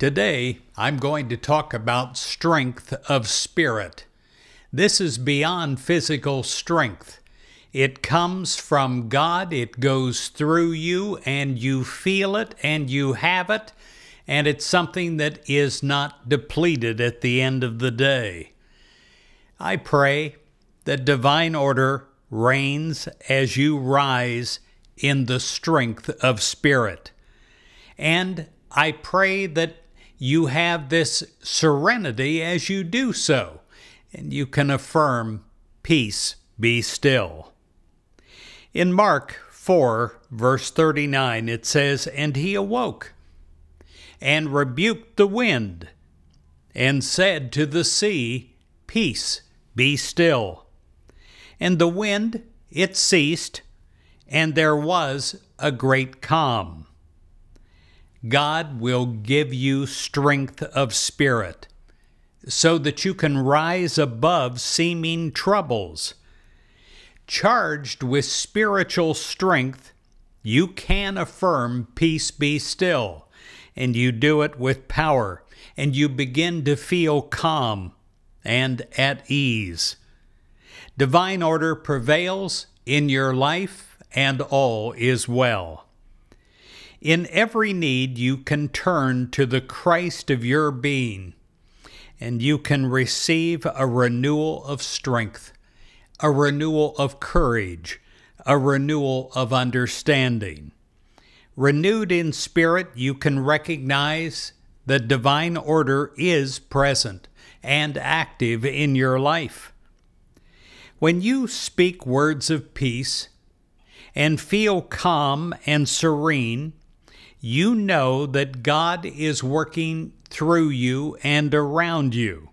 Today, I'm going to talk about strength of spirit. This is beyond physical strength. It comes from God, it goes through you, and you feel it and you have it, and it's something that is not depleted at the end of the day. I pray that divine order reigns as you rise in the strength of spirit. And I pray that you have this serenity as you do so, and you can affirm, Peace, be still. In Mark 4, verse 39, it says, And he awoke and rebuked the wind and said to the sea, Peace, be still. And the wind, it ceased, and there was a great calm. God will give you strength of spirit so that you can rise above seeming troubles. Charged with spiritual strength, you can affirm, Peace be still, and you do it with power, and you begin to feel calm and at ease. Divine order prevails in your life, and all is well. In every need, you can turn to the Christ of your being, and you can receive a renewal of strength, a renewal of courage, a renewal of understanding. Renewed in spirit, you can recognize that divine order is present and active in your life. When you speak words of peace and feel calm and serene, you know that God is working through you and around you,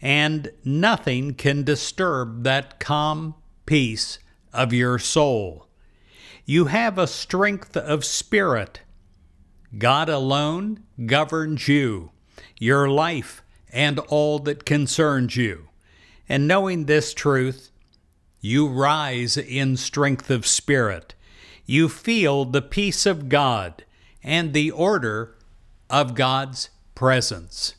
and nothing can disturb that calm peace of your soul. You have a strength of spirit. God alone governs you, your life, and all that concerns you. And knowing this truth, you rise in strength of spirit. You feel the peace of God and the order of God's presence.